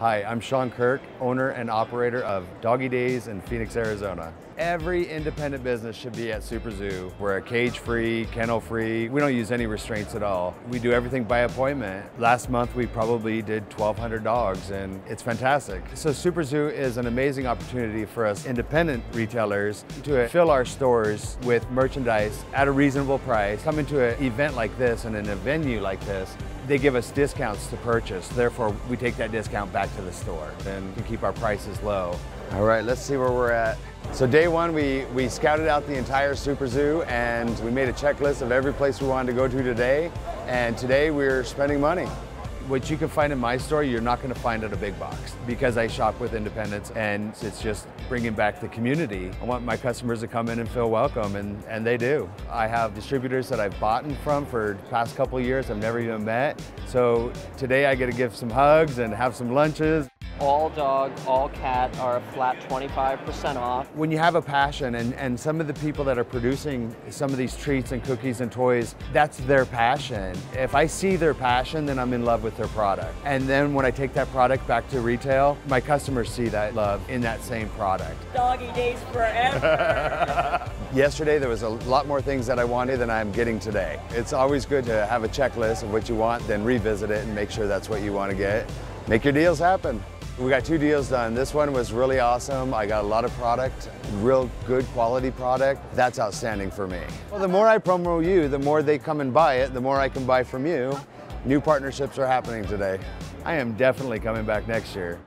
Hi, I'm Sean Kirk, owner and operator of Doggy Days in Phoenix, Arizona. Every independent business should be at Super Zoo. We're cage-free, kennel-free. We don't use any restraints at all. We do everything by appointment. Last month, we probably did 1,200 dogs, and it's fantastic. So Super Zoo is an amazing opportunity for us independent retailers to fill our stores with merchandise at a reasonable price. Come into an event like this and in a venue like this, they give us discounts to purchase. Therefore, we take that discount back to the store and can keep our prices low. All right, let's see where we're at. So day one, we, we scouted out the entire Super Zoo and we made a checklist of every place we wanted to go to today. And today we're spending money. What you can find in my store, you're not going to find at a big box because I shop with independents and it's just bringing back the community. I want my customers to come in and feel welcome and, and they do. I have distributors that I've bought from for past couple years I've never even met. So today I get to give some hugs and have some lunches all dog, all cat are a flat 25% off. When you have a passion and, and some of the people that are producing some of these treats and cookies and toys, that's their passion. If I see their passion, then I'm in love with their product. And then when I take that product back to retail, my customers see that love in that same product. Doggy days forever. Yesterday there was a lot more things that I wanted than I'm getting today. It's always good to have a checklist of what you want, then revisit it and make sure that's what you want to get. Make your deals happen. We got two deals done. This one was really awesome. I got a lot of product, real good quality product. That's outstanding for me. Well, the more I promo you, the more they come and buy it, the more I can buy from you. New partnerships are happening today. I am definitely coming back next year.